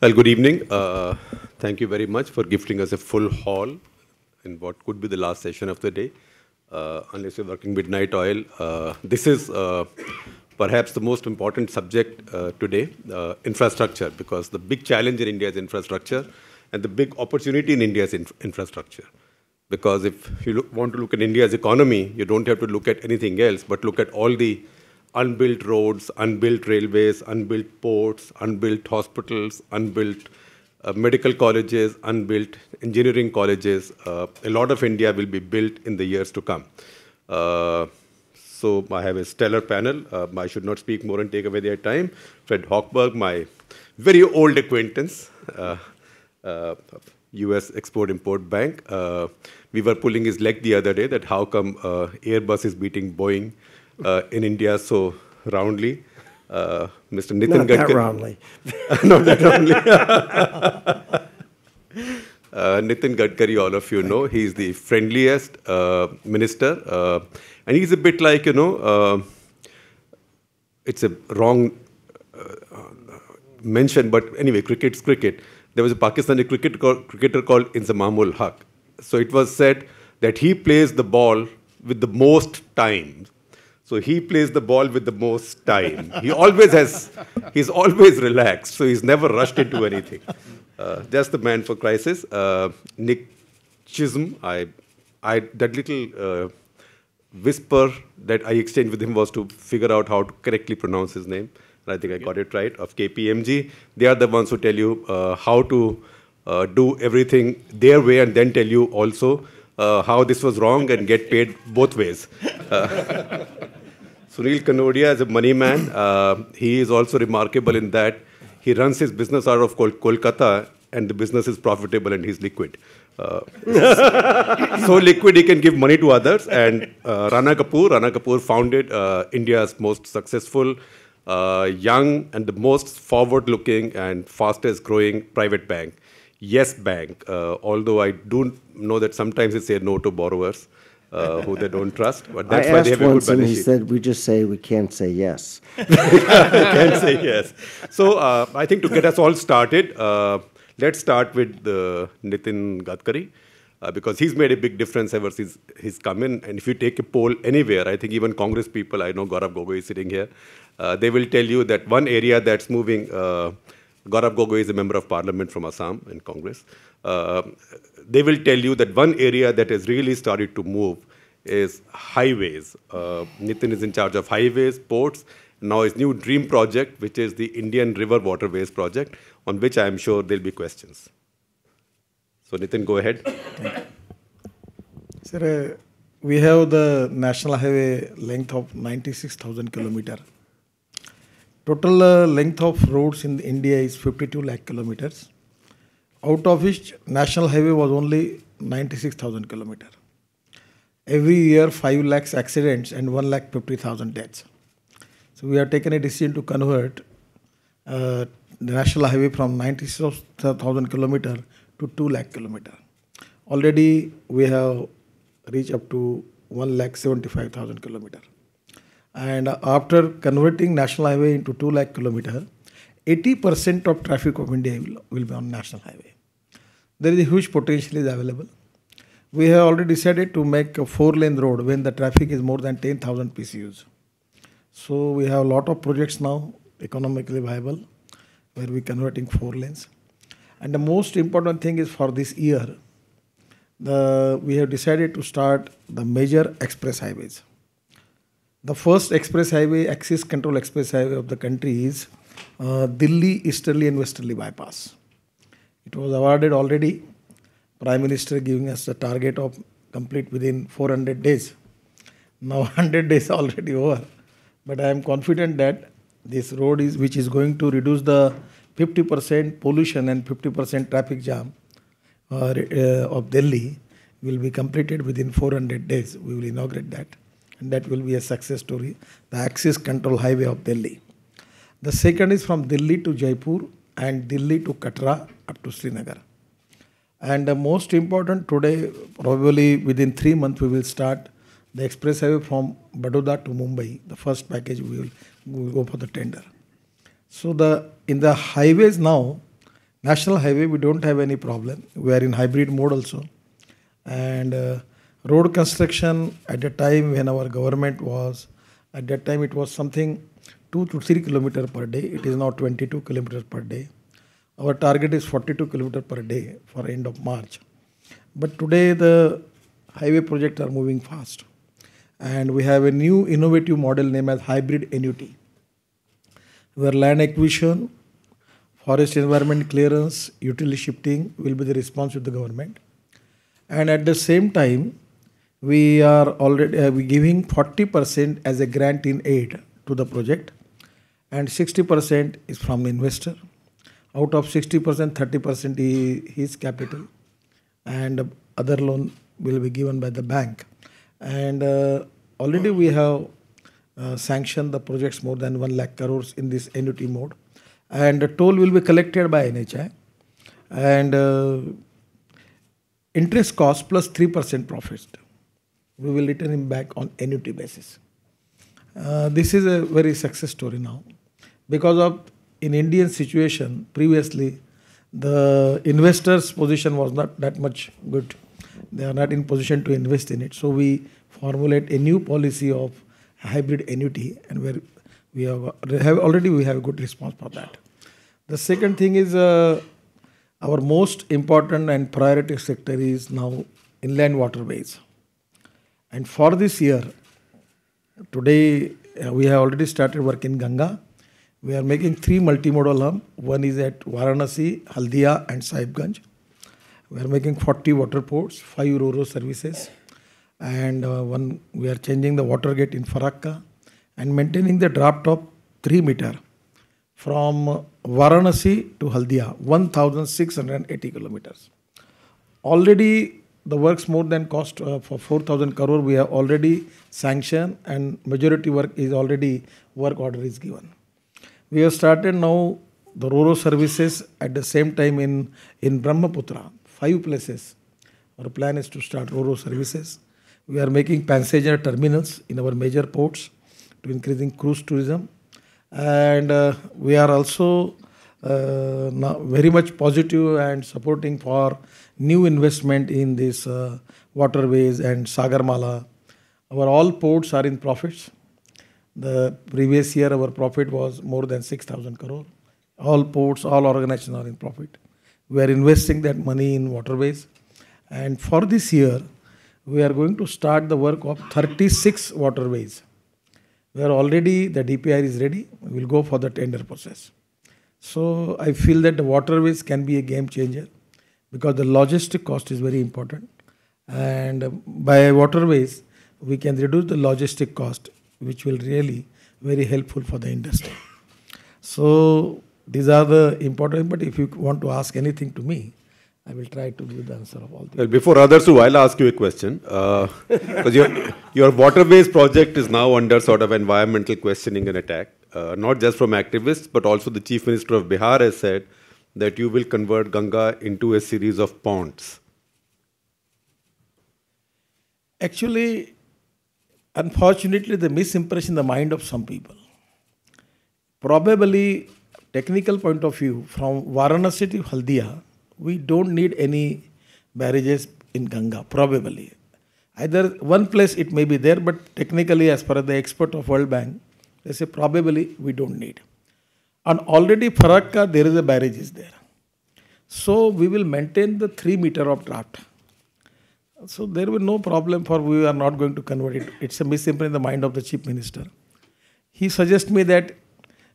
Well, good evening. Uh, thank you very much for gifting us a full hall in what could be the last session of the day. Uh, unless you're working midnight oil, uh, this is uh, perhaps the most important subject uh, today, uh, infrastructure, because the big challenge in India is infrastructure, and the big opportunity in India is inf infrastructure. Because if you want to look at India's economy, you don't have to look at anything else, but look at all the unbuilt roads, unbuilt railways, unbuilt ports, unbuilt hospitals, unbuilt uh, medical colleges, unbuilt engineering colleges. Uh, a lot of India will be built in the years to come. Uh, so I have a stellar panel. Uh, I should not speak more and take away their time. Fred Hochberg, my very old acquaintance, U.S. Uh, Export-Import Bank. Uh, we were pulling his leg the other day that how come Airbus is beating Boeing uh, in India so roundly. Uh, Mr. Nitin Not Gadkari. that roundly. Not that roundly. uh, Nitin Gadkari, all of you know, he's the friendliest uh, minister. Uh, and he's a bit like, you know, uh, it's a wrong mention, but anyway, cricket's cricket. There was a Pakistani cricket call, cricketer called Inzamamul Haq. So it was said that he plays the ball with the most time so he plays the ball with the most time. He always has, he's always relaxed, so he's never rushed into anything. Uh, just the man for crisis. Uh, Nick Chism, I, I, that little uh, whisper that I exchanged with him was to figure out how to correctly pronounce his name. And I think I got it right, of KPMG. They are the ones who tell you uh, how to uh, do everything their way and then tell you also uh, how this was wrong and get paid both ways. Sunil Kanoria is a money man. Uh, he is also remarkable in that he runs his business out of Kol Kolkata and the business is profitable and he's liquid. Uh, so liquid he can give money to others. And uh, Rana Kapoor, Rana Kapoor founded uh, India's most successful, uh, young and the most forward-looking and fastest growing private bank. Yes Bank, uh, although I do know that sometimes they say no to borrowers uh, who they don't trust. But that's I why they have a good balance and he said, we just say we can't say yes. we can't say yes. So uh, I think to get us all started, uh, let's start with Nitin Gadkari. Uh, because he's made a big difference ever since he's come in. And if you take a poll anywhere, I think even Congress people, I know Gaurav Gogoi is sitting here, uh, they will tell you that one area that's moving uh, Gaurav Gogoi is a member of parliament from Assam in Congress. Uh, they will tell you that one area that has really started to move is highways. Uh, Nitin is in charge of highways, ports. Now his new dream project, which is the Indian River Waterways project, on which I am sure there'll be questions. So Nitin, go ahead. Sir, uh, we have the national highway length of 96,000 kilometer. Total uh, length of roads in India is 52 lakh kilometers, out of which national highway was only 96,000 kilometer. Every year, 5 lakhs accidents and 1 lakh 50,000 deaths. So we have taken a decision to convert uh, the national highway from 96,000 kilometer to 2 lakh kilometer. Already we have reached up to 1 lakh 75,000 kilometer. And after converting national highway into 2 lakh kilometer, 80% of traffic of India will, will be on national highway. There is a huge potential is available. We have already decided to make a four-lane road when the traffic is more than 10,000 PCUs. So we have a lot of projects now, economically viable, where we're converting four lanes. And the most important thing is for this year, the, we have decided to start the major express highways. The first express highway, access control express highway of the country is uh, Delhi Easterly and Westerly bypass. It was awarded already. Prime Minister giving us the target of complete within 400 days. Now 100 days already over. But I am confident that this road is which is going to reduce the 50% pollution and 50% traffic jam uh, uh, of Delhi will be completed within 400 days. We will inaugurate that and that will be a success story. The Access Control Highway of Delhi. The second is from Delhi to Jaipur and Delhi to Katra up to Srinagar. And the most important today, probably within three months, we will start the express highway from Baroda to Mumbai. The first package we will, we will go for the tender. So the in the highways now, National highway, we don't have any problem. We are in hybrid mode also. And uh, road construction at the time when our government was, at that time it was something 2 to 3 kilometer per day. It is now 22 kilometers per day. Our target is 42 kilometer per day for end of March. But today the highway projects are moving fast. And we have a new innovative model named as hybrid annuity, where land acquisition, forest environment clearance, utility shifting will be the response of the government. And at the same time, we are already uh, giving 40% as a grant in aid to the project and 60% is from investor. Out of 60% 30% is his capital and other loan will be given by the bank. And uh, already we have uh, sanctioned the projects more than 1 lakh crores in this annuity mode. And the toll will be collected by NHAI and uh, interest cost plus 3% profit we will return him back on annuity basis uh, this is a very success story now. Because of in Indian situation previously the investors position was not that much good. They are not in position to invest in it. So we formulate a new policy of hybrid annuity and where we have, have already we have a good response for that. The second thing is uh, our most important and priority sector is now inland waterways. And for this year today uh, we have already started work in ganga we are making three multimodal hub. One is at Varanasi, Haldia, and Sahibganj. We are making 40 water ports, five RoRo services, and uh, one we are changing the water gate in Farakka and maintaining the draft of 3 meter from Varanasi to Haldia, 1,680 kilometers. Already the works more than cost uh, for 4,000 crore we have already sanctioned and majority work is already work order is given. We have started now the RoRo services at the same time in, in Brahmaputra, five places. Our plan is to start RoRo services. We are making passenger terminals in our major ports to increasing cruise tourism. And uh, we are also very much positive and supporting for new investment in these uh, waterways and Sagarmala. Our all ports are in profits. The previous year, our profit was more than 6,000 crore. All ports, all organizations are in profit. We are investing that money in waterways. And for this year, we are going to start the work of 36 waterways. Where already the DPR is ready, we will go for the tender process. So I feel that the waterways can be a game changer because the logistic cost is very important. And by waterways, we can reduce the logistic cost which will really very helpful for the industry. So these are the important, but if you want to ask anything to me, I will try to give the answer of all these. Well, before others do, I'll ask you a question. Because uh, your, your waterways project is now under sort of environmental questioning and attack, uh, not just from activists, but also the Chief Minister of Bihar has said that you will convert Ganga into a series of ponds. Actually, unfortunately the misimpression in the mind of some people. Probably, technical point of view, from Varanasi to Haldia, we don't need any barrages in Ganga, probably. Either one place it may be there, but technically, as per the expert of World Bank, they say probably we don't need. And already Farakka, there is a barrage is there. So we will maintain the 3 meter of draft. So there will be no problem for we are not going to convert it. It's a misimpression in the mind of the chief minister. He suggests me that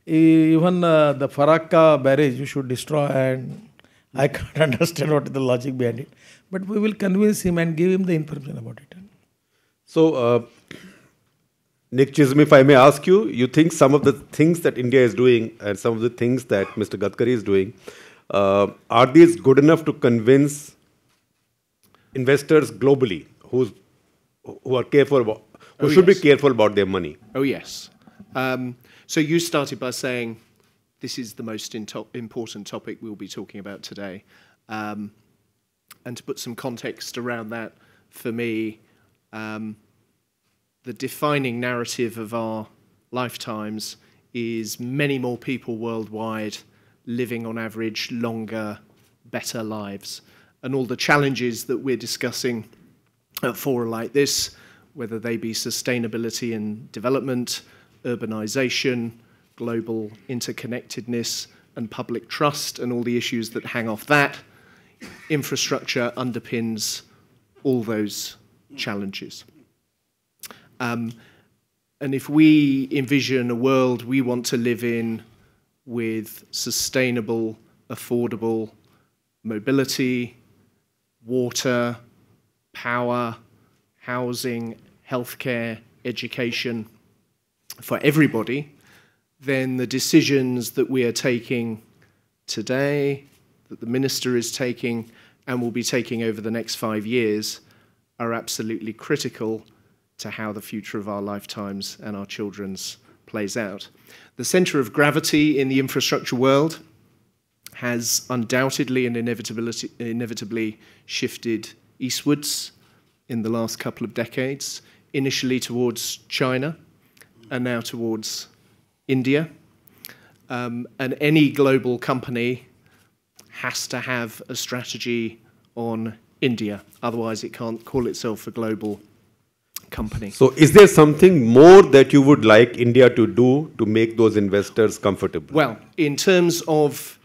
even uh, the Farakka barrage you should destroy and I can't understand what is the logic behind it. But we will convince him and give him the information about it. So, uh, Nick Chism, if I may ask you, you think some of the things that India is doing and some of the things that Mr. Gadkari is doing, uh, are these good enough to convince investors globally who's, who are careful about, who oh, should yes. be careful about their money. Oh, yes. Um, so you started by saying this is the most important topic we'll be talking about today. Um, and to put some context around that, for me, um, the defining narrative of our lifetimes is many more people worldwide living on average longer, better lives. And all the challenges that we're discussing at fora like this, whether they be sustainability and development, urbanization, global interconnectedness, and public trust, and all the issues that hang off that, infrastructure underpins all those challenges. Um, and if we envision a world we want to live in with sustainable, affordable mobility, water, power, housing, healthcare, education for everybody, then the decisions that we are taking today, that the minister is taking, and will be taking over the next five years are absolutely critical to how the future of our lifetimes and our children's plays out. The center of gravity in the infrastructure world has undoubtedly and inevitably shifted eastwards in the last couple of decades, initially towards China and now towards India. Um, and any global company has to have a strategy on India. Otherwise, it can't call itself a global company. So, is there something more that you would like India to do to make those investors comfortable? Well, in terms of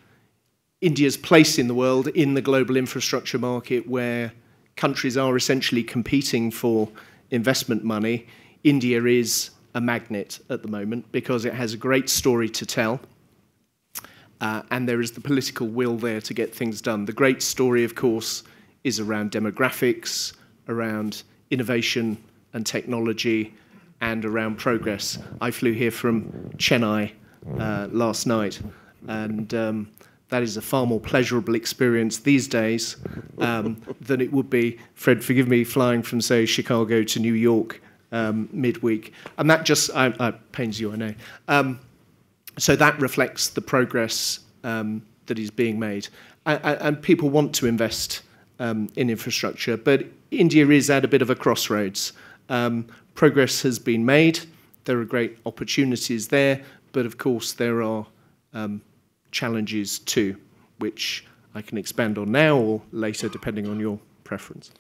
India's place in the world, in the global infrastructure market, where countries are essentially competing for investment money, India is a magnet at the moment because it has a great story to tell. Uh, and there is the political will there to get things done. The great story, of course, is around demographics, around innovation and technology, and around progress. I flew here from Chennai uh, last night, and um, that is a far more pleasurable experience these days um, than it would be, Fred, forgive me, flying from, say, Chicago to New York um, midweek. And that just I, I pains you, I know. Um, so that reflects the progress um, that is being made. And, and people want to invest um, in infrastructure, but India is at a bit of a crossroads. Um, progress has been made, there are great opportunities there, but of course there are um, challenges too, which I can expand on now or later, depending on your preference.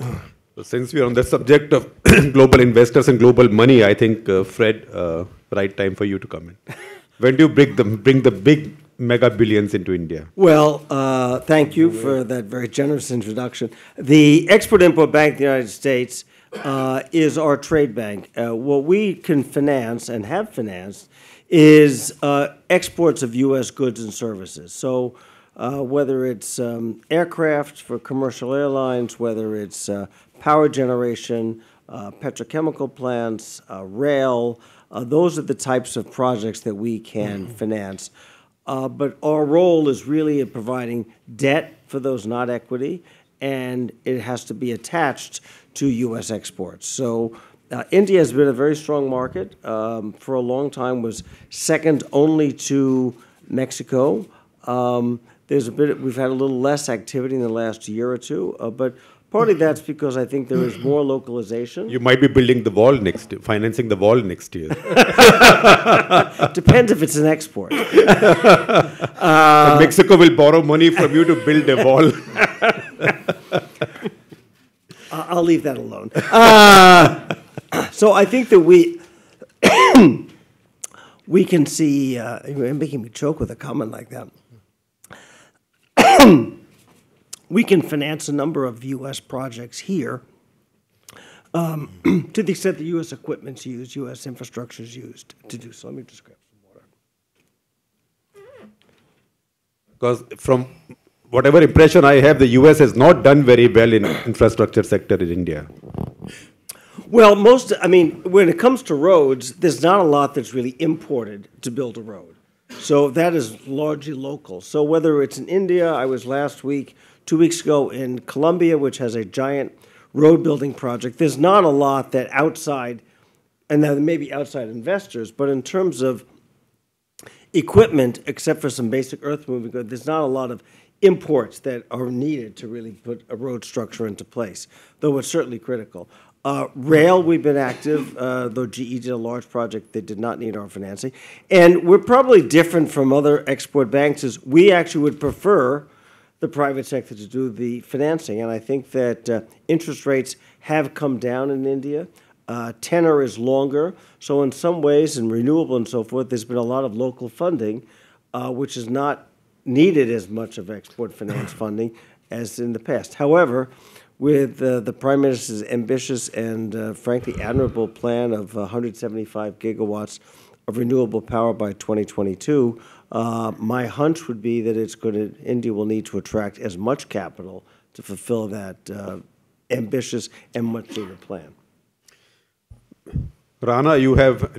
So since we are on the subject of global investors and global money, I think, uh, Fred, uh, right time for you to comment. when do you bring the, bring the big mega billions into India? Well, uh, thank you for that very generous introduction. The Export Import Bank of the United States uh, is our trade bank. Uh, what we can finance and have financed is uh, exports of U.S. goods and services. So uh, whether it's um, aircraft for commercial airlines, whether it's uh, power generation, uh, petrochemical plants, uh, rail, uh, those are the types of projects that we can mm-hmm. finance. but our role is really in providing debt for those not equity, and it has to be attached to U.S. exports. So uh, India has been a very strong market um, for a long time. Was second only to Mexico. Um, there's a bit. We've had a little less activity in the last year or two, uh, but partly that's because I think there is more localization. You might be building the wall next, financing the wall next year. Depends if it's an export. uh, Mexico will borrow money from you to build a wall. I'll leave that alone. Uh, so I think that we we can see. Uh, you're making me choke with a comment like that. we can finance a number of U.S. projects here. Um, to the extent the U.S. equipment's used, U.S. infrastructure is used to do so. Let me just grab some water. Because from whatever impression I have, the U.S. has not done very well in infrastructure sector in India. Well, most, I mean, when it comes to roads, there's not a lot that's really imported to build a road. So that is largely local. So whether it's in India, I was last week, two weeks ago in Colombia, which has a giant road building project, there's not a lot that outside, and then maybe outside investors, but in terms of equipment, except for some basic earth moving, there's not a lot of imports that are needed to really put a road structure into place, though it's certainly critical. Uh, rail, we've been active, uh, though GE did a large project, that did not need our financing. And we're probably different from other export banks, is we actually would prefer the private sector to do the financing. And I think that uh, interest rates have come down in India. Uh, tenor is longer. So in some ways, in renewable and so forth, there's been a lot of local funding, uh, which is not needed as much of export finance funding as in the past. However, with uh, the Prime Minister's ambitious and uh, frankly admirable plan of 175 gigawatts of renewable power by 2022, uh, my hunch would be that it's going to, India will need to attract as much capital to fulfill that uh, ambitious and much needed plan. Rana, you have,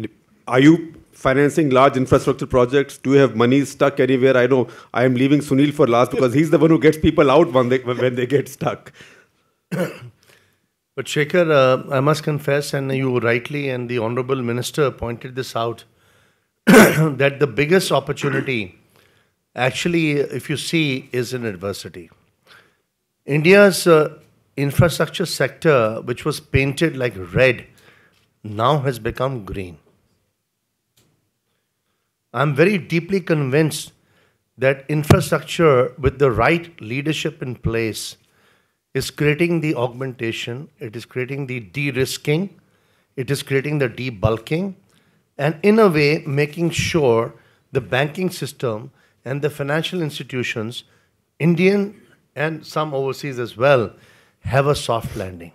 are you financing large infrastructure projects? Do you have money stuck anywhere? I know I am leaving Sunil for last because he's the one who gets people out when they, when they get stuck. but Shekhar, uh, I must confess, and you rightly and the Honorable Minister pointed this out, that the biggest opportunity, actually, if you see, is in adversity. India's uh, infrastructure sector, which was painted like red, now has become green. I'm very deeply convinced that infrastructure with the right leadership in place is creating the augmentation, it is creating the de risking, it is creating the debulking, and in a way, making sure the banking system and the financial institutions, Indian and some overseas as well, have a soft landing.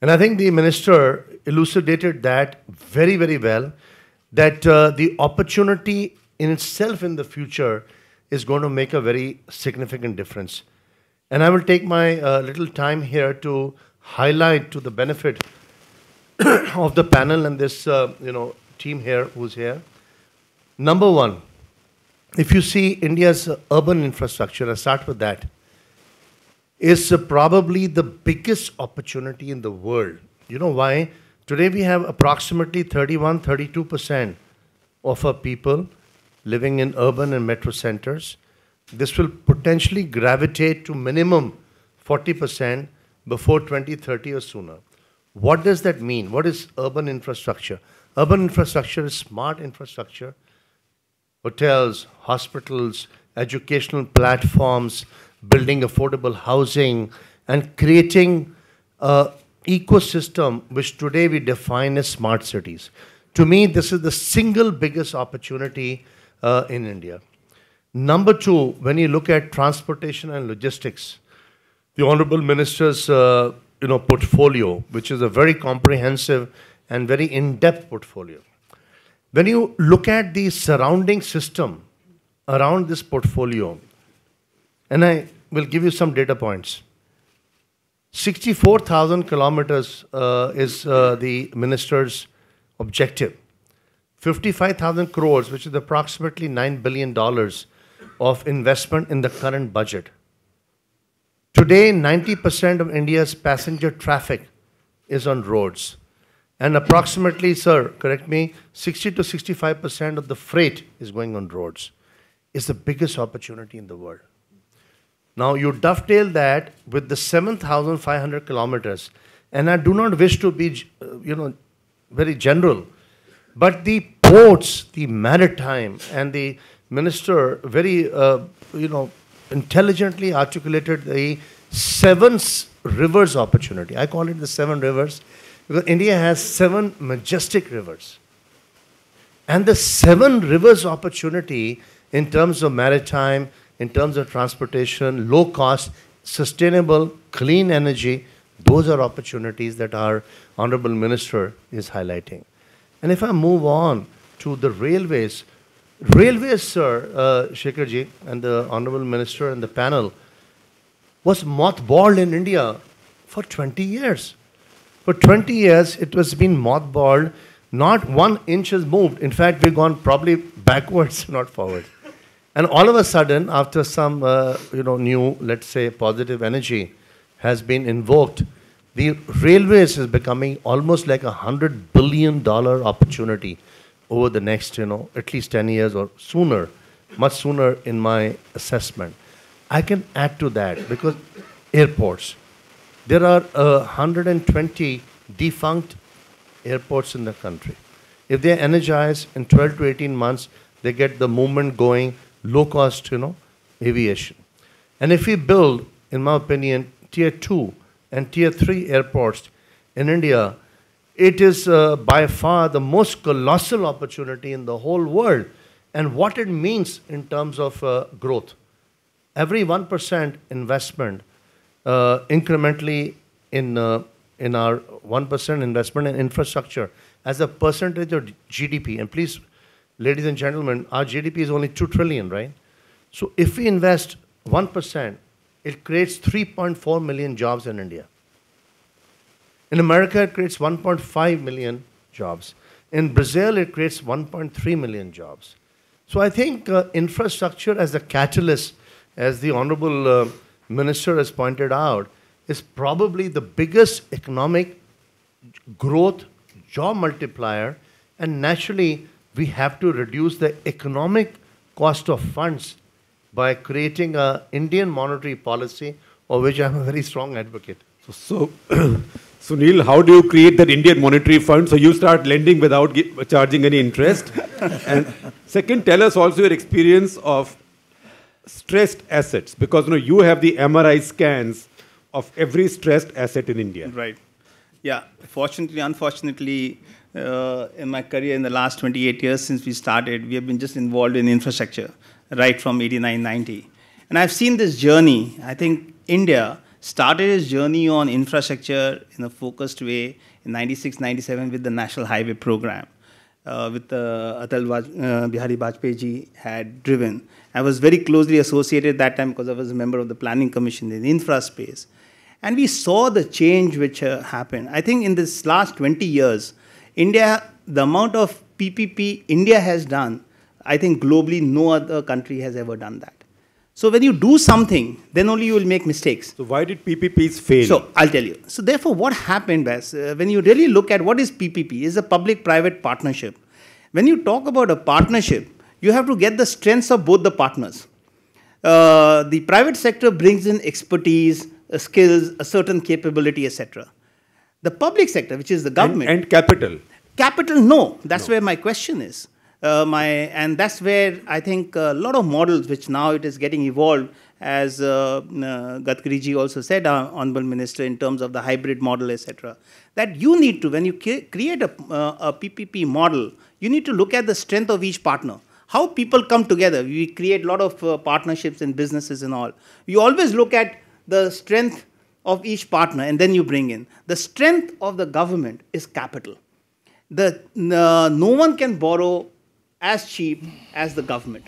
And I think the minister elucidated that very, very well that uh, the opportunity in itself in the future is going to make a very significant difference. And I will take my uh, little time here to highlight to the benefit of the panel and this uh, you know team here who's here. Number one, if you see India's urban infrastructure, I'll start with that, is probably the biggest opportunity in the world. You know why? Today we have approximately 31, 32% of our people living in urban and metro centers. This will potentially gravitate to minimum 40% before 2030 or sooner. What does that mean? What is urban infrastructure? Urban infrastructure is smart infrastructure, hotels, hospitals, educational platforms, building affordable housing, and creating a ecosystem which today we define as smart cities. To me, this is the single biggest opportunity uh, in India. Number two, when you look at transportation and logistics, the Honorable Minister's uh, you know, portfolio, which is a very comprehensive and very in-depth portfolio. When you look at the surrounding system around this portfolio, and I will give you some data points. 64,000 kilometers uh, is uh, the minister's objective. 55,000 crores, which is approximately $9 billion of investment in the current budget. Today, 90% of India's passenger traffic is on roads. And approximately, sir, correct me, 60 to 65% of the freight is going on roads. It's the biggest opportunity in the world. Now you dovetail that with the 7,500 kilometers, and I do not wish to be, uh, you know, very general, but the ports, the maritime, and the minister very, uh, you know, intelligently articulated the seven rivers opportunity. I call it the seven rivers because India has seven majestic rivers. And the seven rivers opportunity in terms of maritime, in terms of transportation, low cost, sustainable, clean energy, those are opportunities that our Honorable Minister is highlighting. And if I move on to the railways, railways, sir, uh, Shekharji, and the Honorable Minister and the panel, was mothballed in India for 20 years. For 20 years, it was been mothballed. Not one inch has moved. In fact, we've gone probably backwards, not forward. And all of a sudden, after some, uh, you know, new, let's say, positive energy has been invoked, the railways is becoming almost like a hundred billion dollar opportunity over the next, you know, at least 10 years or sooner, much sooner in my assessment. I can add to that because airports, there are uh, 120 defunct airports in the country. If they're energized in 12 to 18 months, they get the movement going, low cost, you know, aviation. And if we build, in my opinion, tier two and tier three airports in India, it is uh, by far the most colossal opportunity in the whole world. And what it means in terms of uh, growth. Every 1% investment uh, incrementally in, uh, in our 1% investment in infrastructure as a percentage of GDP, and please, ladies and gentlemen, our GDP is only 2 trillion, right? So if we invest 1%, it creates 3.4 million jobs in India. In America, it creates 1.5 million jobs. In Brazil, it creates 1.3 million jobs. So I think uh, infrastructure as a catalyst, as the Honorable uh, Minister has pointed out, is probably the biggest economic growth job multiplier. And naturally, we have to reduce the economic cost of funds by creating an Indian monetary policy, of which I'm a very strong advocate. So, so Sunil, how do you create that Indian monetary fund? So you start lending without charging any interest. and second, tell us also your experience of stressed assets, because you know you have the MRI scans of every stressed asset in India. Right. Yeah. Fortunately, unfortunately, uh, in my career in the last 28 years since we started, we have been just involved in infrastructure right from 89, 90. And I've seen this journey. I think India started its journey on infrastructure in a focused way in 96, 97 with the National Highway Program, uh, with uh, Atal uh, Bihari Vajpayee ji had driven. I was very closely associated that time because I was a member of the Planning Commission in the infra space. And we saw the change which uh, happened. I think in this last 20 years, India, the amount of PPP India has done, I think globally no other country has ever done that. So when you do something, then only you will make mistakes. So why did PPPs fail? So I'll tell you. So therefore, what happened was uh, when you really look at what is PPP, is a public-private partnership. When you talk about a partnership, you have to get the strengths of both the partners. Uh, the private sector brings in expertise, uh, skills, a certain capability, etc. The public sector, which is the government, and, and capital. Capital, no. That's no. where my question is. Uh, my and that's where I think a lot of models, which now it is getting evolved, as uh, uh, also said, uh, Honorable Minister, in terms of the hybrid model, etc. That you need to, when you create a, uh, a PPP model, you need to look at the strength of each partner. How people come together. We create a lot of uh, partnerships and businesses and all. You always look at the strength of each partner and then you bring in. The strength of the government is capital. The, no one can borrow as cheap as the government.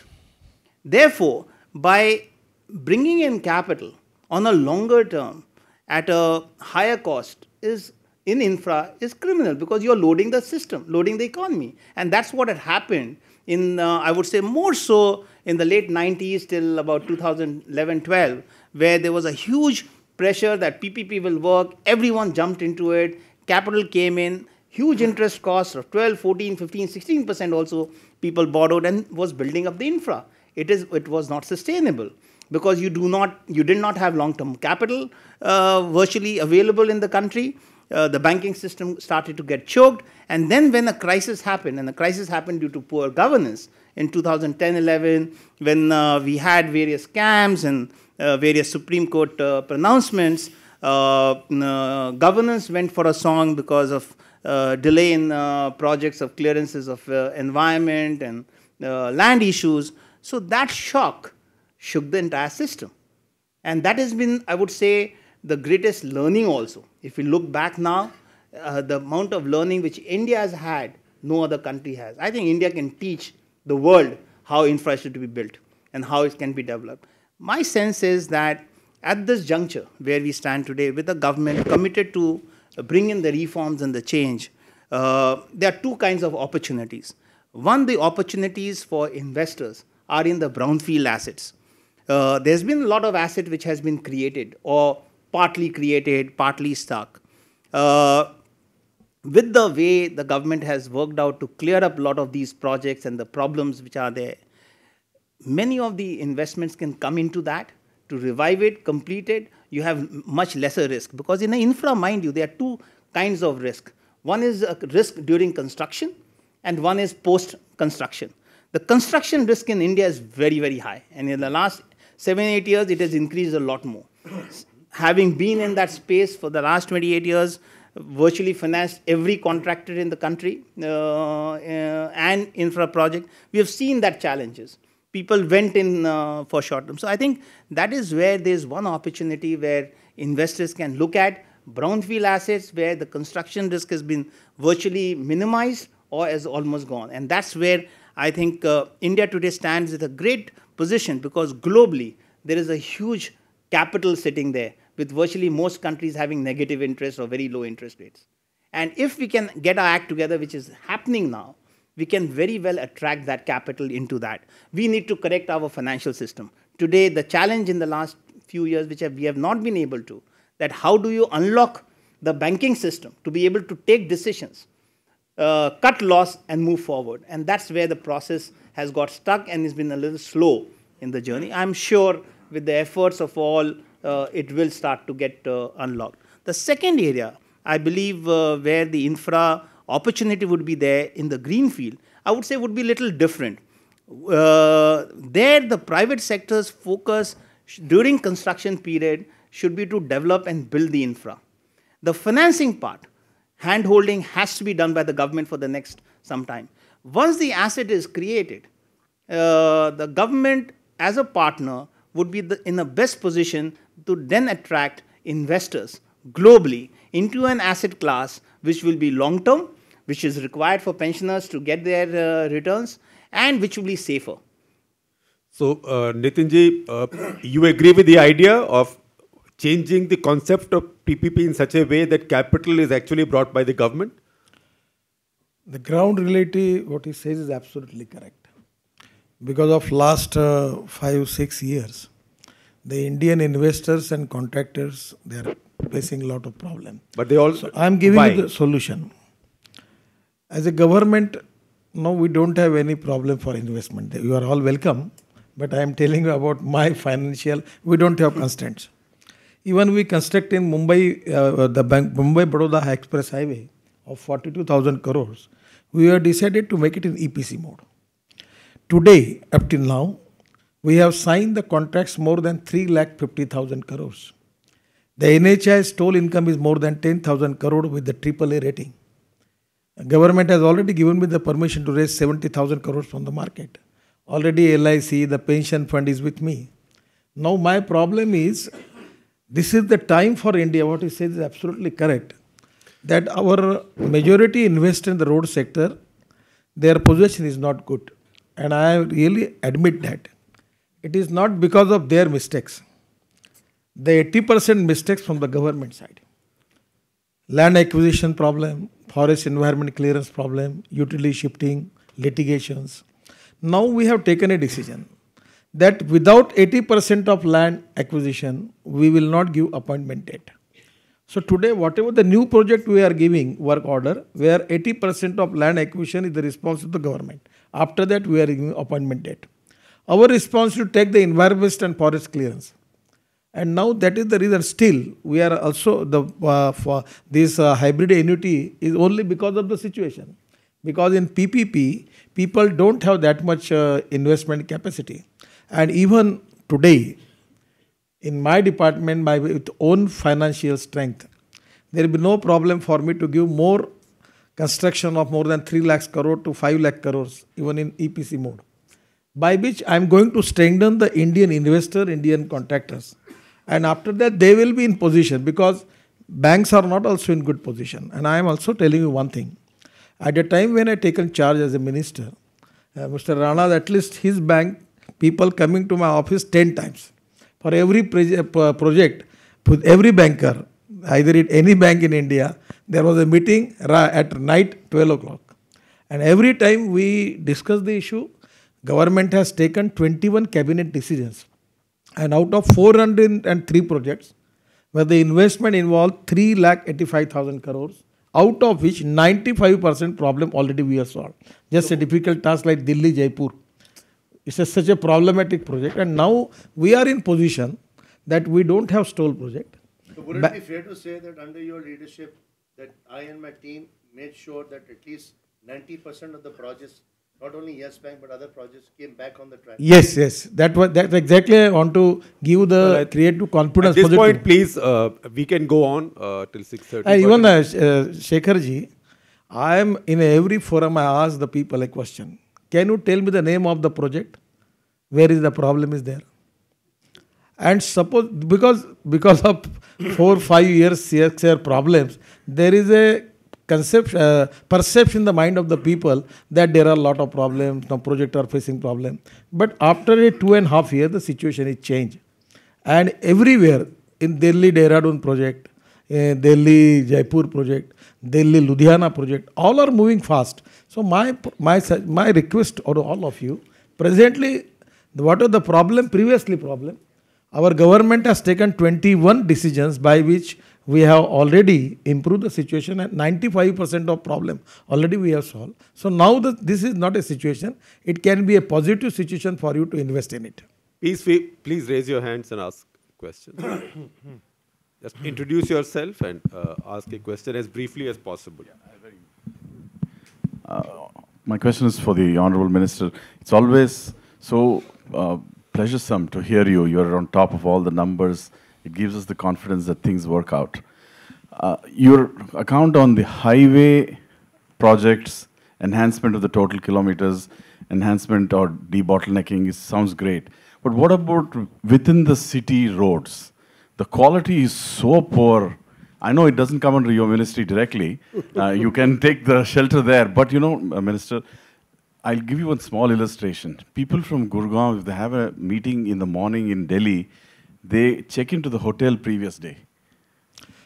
Therefore, by bringing in capital on a longer term at a higher cost is in infra is criminal because you're loading the system, loading the economy. And that's what had happened in, uh, I would say, more so in the late 90s till about 2011 12, where there was a huge pressure that PPP will work. Everyone jumped into it. Capital came in, huge interest costs of 12, 14, 15, 16% also people borrowed and was building up the infra. It, is, it was not sustainable because you do not, you did not have long-term capital uh, virtually available in the country. Uh, the banking system started to get choked. And then when a crisis happened, and the crisis happened due to poor governance in 2010-11, when uh, we had various scams and uh, various Supreme Court uh, pronouncements, uh, governance went for a song because of uh, delay in uh, projects of clearances of uh, environment and land issues. So that shock shook the entire system. And that has been, I would say, the greatest learning also. If we look back now, uh, the amount of learning which India has had, no other country has. I think India can teach the world how infrastructure to be built and how it can be developed. My sense is that at this juncture where we stand today with a government committed to bring in the reforms and the change, uh, there are two kinds of opportunities. One, the opportunities for investors are in the brownfield assets. Uh, there's been a lot of asset which has been created or partly created, partly stuck. Uh, with the way the government has worked out to clear up a lot of these projects and the problems which are there, many of the investments can come into that to revive it, complete it, you have much lesser risk. Because in the infra, mind you, there are two kinds of risk. One is a risk during construction, and one is post construction. The construction risk in India is very, very high. And in the last seven, eight years, it has increased a lot more. Having been in that space for the last 28 years, virtually financed every contractor in the country uh, uh, and infra project, we have seen that challenges. People went in uh, for short term. So I think that is where there's one opportunity where investors can look at brownfield assets where the construction risk has been virtually minimized or has almost gone. And that's where I think uh, India today stands in a great position because globally there is a huge capital sitting there with virtually most countries having negative interest or very low interest rates. And if we can get our act together, which is happening now, we can very well attract that capital into that. We need to correct our financial system. Today, the challenge in the last few years, which we have not been able to, that how do you unlock the banking system to be able to take decisions, uh, cut loss, and move forward. And that's where the process has got stuck and has been a little slow in the journey. I'm sure with the efforts of all, uh, it will start to get uh, unlocked. The second area, I believe, uh, where the infra opportunity would be there in the green field, I would say would be a little different. Uh, there, the private sector's focus during construction period should be to develop and build the infra. The financing part, handholding has to be done by the government for the next some time. Once the asset is created, uh, the government as a partner would be the, in the best position to then attract investors globally into an asset class which will be long term, which is required for pensioners to get their uh, returns, and which will be safer. So, uh, Nitinji, uh, you agree with the idea of changing the concept of PPP in such a way that capital is actually brought by the government? The ground reality, what he says is absolutely correct. Because of last uh, five, six years, the Indian investors and contractors, they are facing a lot of problem. But they also. So I'm giving why? you the solution. As a government, no, we don't have any problem for investment. You are all welcome, but I am telling you about my financial. We don't have constraints. Even we construct in Mumbai, uh, the Bank, Mumbai Baroda Express Highway of 42,000 crores, we have decided to make it in EPC mode. Today, up till now, we have signed the contracts more than 3 lakh 50,000 crores. The NHAI's toll income is more than 10,000 crore with the AAA rating. Government has already given me the permission to raise 70,000 crores from the market. Already LIC, the pension fund is with me. Now my problem is, this is the time for India, what he says is absolutely correct, that our majority invest in the road sector, their position is not good. And I really admit that. It is not because of their mistakes. The 80% mistakes from the government side. Land acquisition problem, forest environment clearance problem, utility shifting, litigations. Now we have taken a decision that without 80% of land acquisition, we will not give appointment date. So today, whatever the new project we are giving work order, where 80% of land acquisition is the response of the government. After that, we are giving appointment date. Our response to take the environment and forest clearance. And now that is the reason still we are also the uh, for this uh, hybrid annuity is only because of the situation. Because in PPP, people don't have that much uh, investment capacity. And even today, in my department, my own financial strength, there will be no problem for me to give more construction of more than 3 lakhs crore to 5 lakh crores, even in EPC mode. By which I am going to strengthen the Indian investor, Indian contractors. And after that, they will be in position because banks are not also in good position. And I am also telling you one thing. At the time when I taken charge as a minister, uh, Mr. Rana, at least his bank, people coming to my office 10 times. For every proje- project, with every banker, either at any bank in India, there was a meeting at night 12 o'clock. And every time we discuss the issue, government has taken 21 cabinet decisions. And out of 403 projects, where the investment involved 3 lakh 85,000 crores, out of which 95% problem already we have solved. Just a difficult task like Delhi, Jaipur. It's a, such a problematic project. And now we are in position that we don't have stall project. So would it be fair to say that under your leadership, that I and my team made sure that at least 90% of the projects, not only Yes Bank, but other projects came back on the track. Yes, yes. That was that's exactly I want to give the creative confidence. At this positive. point, please, uh, we can go on uh, till 6.30. And even but- uh, Sh- uh, Shekharji, I am in every forum I ask the people a question. Can you tell me the name of the project? Where is the problem is there? And suppose because because of four five years CXR problems, there is a concept uh, perception in the mind of the people that there are a lot of problems. Now project are facing problem. But after a two and a half year, the situation is changed, and everywhere in Delhi Dehradun project, uh, Delhi Jaipur project, Delhi Ludhiana project, all are moving fast. So my my my request to all of you, presently, what are the problem previously problem? Our government has taken 21 decisions by which we have already improved the situation and 95% of problem already we have solved. So now the, this is not a situation. It can be a positive situation for you to invest in it. Please, please raise your hands and ask questions. Just introduce yourself and uh, ask a question as briefly as possible. My question is for the Honorable Minister. It's always so uh, pleasuresome to hear you. You're on top of all the numbers. It gives us the confidence that things work out. Uh, your account on the highway projects, enhancement of the total kilometers, enhancement or debottlenecking sounds great. But what about within the city roads? The quality is so poor. I know it doesn't come under your ministry directly. Uh, you can take the shelter there. But you know, uh, Minister, I'll give you one small illustration. People from Gurgaon, if they have a meeting in the morning in Delhi, they check into the hotel previous day.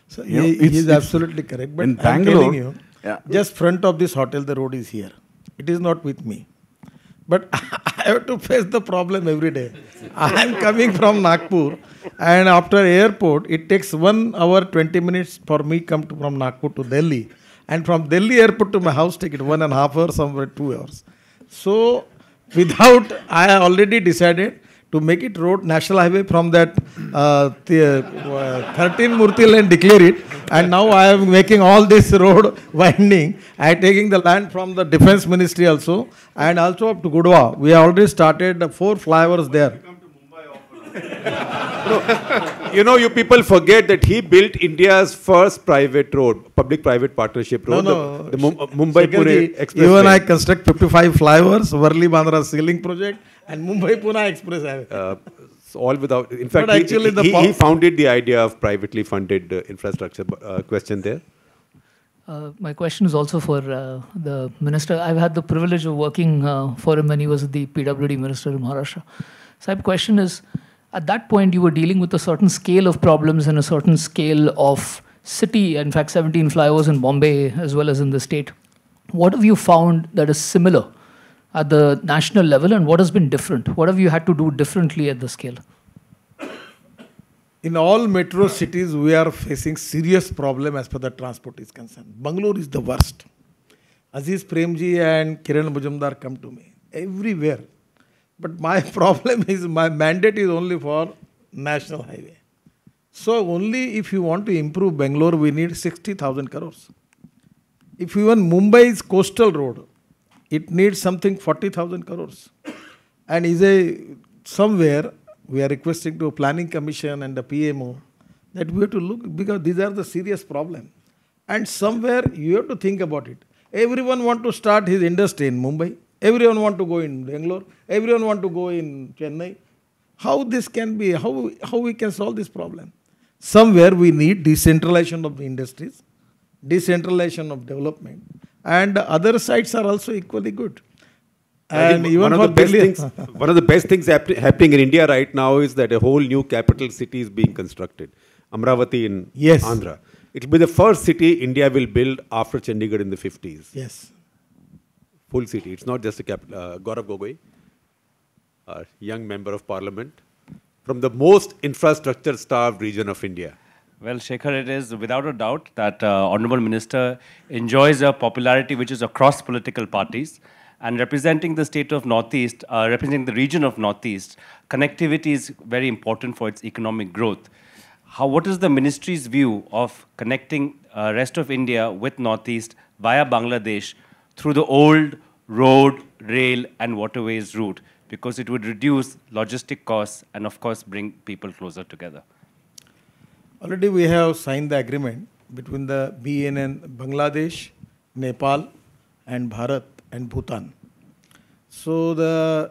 So You know, he, is absolutely correct. But in I'm Bangalore- telling you, Yeah. just front of this hotel, the road is here. It is not with me. But I have to face the problem every day. I am coming from Nagpur, and after airport, it takes one hour twenty minutes for me come to, from Nagpur to Delhi, and from Delhi airport to my house take it one and a half hours, somewhere two hours. So, without I already decided to make it road national highway from that uh, the, uh, 13 Murti lane declare it. And now I am making all this road winding. I taking the land from the defense ministry also and also up to Gudwa we have already started four flyovers there You know, you people forget that he built India's first private road, public-private partnership road, no the, the Mum- Mumbai Pune Shekharji, Expressway. even I construct 55 flyovers Worli Bandra sea link project and Mumbai Pune express highway uh, all without. In fact, he- actually he, the he, he founded the idea of privately funded uh, infrastructure. Uh, question there. Uh, my question is also for uh, the minister. I've had the privilege of working uh, for him when he was the PWD minister in Maharashtra. So, my question is at that point, you were dealing with a certain scale of problems and a certain scale of city, in fact, 17 flyovers in Bombay as well as in the state. What have you found that is similar at the national level and what has been different? What have you had to do differently at the scale? In all metro cities, we are facing serious problem as far the transport is concerned. Bangalore is the worst. Azim Premji and Kiran Mazumdar come to me everywhere. But my problem is my mandate is only for national highway. So only if you want to improve Bangalore, we need 60,000 crores. If even Mumbai's coastal road, it needs something 40,000 crores. And is a somewhere we are requesting to planning commission and the PMO that we have to look because these are the serious problem. And somewhere you have to think about it. Everyone want to start his industry in Mumbai. Everyone want to go in Bangalore. Everyone want to go in Chennai. How this can be? How how we can solve this problem? Somewhere we need decentralization of the industries, decentralization of development, and other sites are also equally good. And even one of for the best things, one of the best things happen- happening in India right now is that a whole new capital city is being constructed, Amaravati in Yes. Andhra. It will be the first city India will build after Chandigarh in the 50s. yes. Full city. It's not just a capital. Uh, Gaurav Gogoi, a young member of parliament, from the most infrastructure-starved region of India. Well, Shekhar, it is without a doubt that uh, Honorable Minister enjoys a popularity which is across political parties. And representing the state of Northeast, uh, representing the region of Northeast, connectivity is very important for its economic growth. how, what is the ministry's view of connecting uh, rest of India with Northeast via Bangladesh through the old road, rail, and waterways route? Because it would reduce logistic costs and, of course, bring people closer together. Already we have signed the agreement between the BNN Bangladesh, Nepal, and Bharat and Bhutan. So the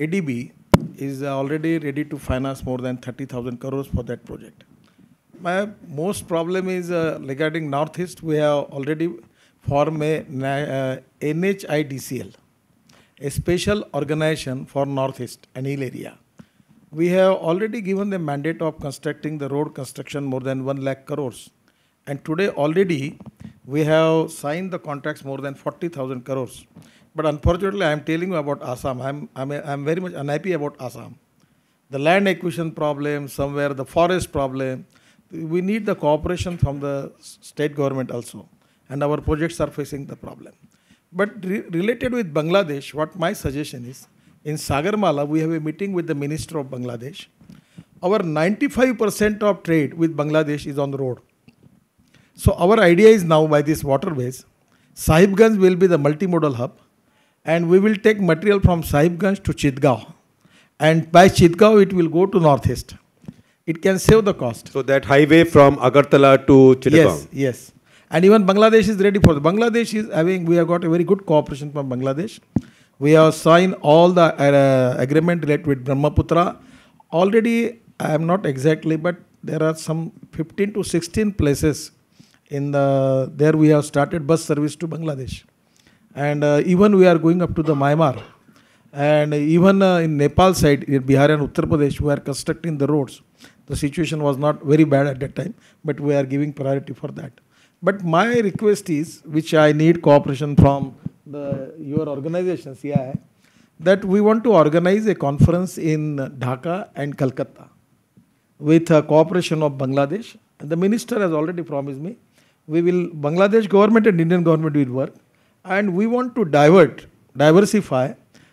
ADB is already ready to finance more than 30,000 crores for that project. My most problem is uh, regarding Northeast, we have already formed a uh, NHIDCL, a special organization for Northeast and Hill area. We have already given the mandate of constructing the road construction more than 1 lakh crores. And today already we have signed the contracts more than 40,000 crores. But unfortunately, I am telling you about Assam. I'm, I'm, I'm very much unhappy about Assam. The land acquisition problem, somewhere the forest problem. We need the cooperation from the state government also. And our projects are facing the problem. But re related with Bangladesh, what my suggestion is, in Sagarmala, we have a meeting with the Minister of Bangladesh. Our 95% of trade with Bangladesh is on the road. So our idea is now by this waterways, Sahibganj will be the multimodal hub and we will take material from Sahibganj to Chitgaon. And by Chitgaon, it will go to northeast. It can save the cost. So that highway from Agartala to Chittagong. Yes, yes. And even Bangladesh is ready for it. Bangladesh is having, we have got a very good cooperation from Bangladesh. We have signed all the uh, agreement related with Brahmaputra. Already, I am not exactly, but there are some 15 to 16 places in the, there we have started bus service to Bangladesh. And uh, even we are going up to the Myanmar. And even uh, in Nepal side, in Bihar and Uttar Pradesh, we are constructing the roads. The situation was not very bad at that time, but we are giving priority for that. But my request is, which I need cooperation from the, your organization, CII, that we want to organize a conference in Dhaka and Calcutta with a cooperation of Bangladesh. And the minister has already promised me, we will, Bangladesh government and Indian government will work and we want to divert, diversify